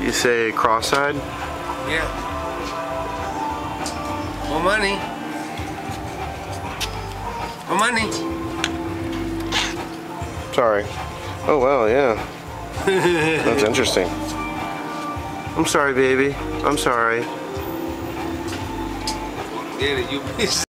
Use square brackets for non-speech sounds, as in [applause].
You say cross-eyed? Yeah. More money. More money. Sorry. Oh wow, yeah. That's [laughs] interesting. I'm sorry, baby. I'm sorry. Yeah, you [laughs]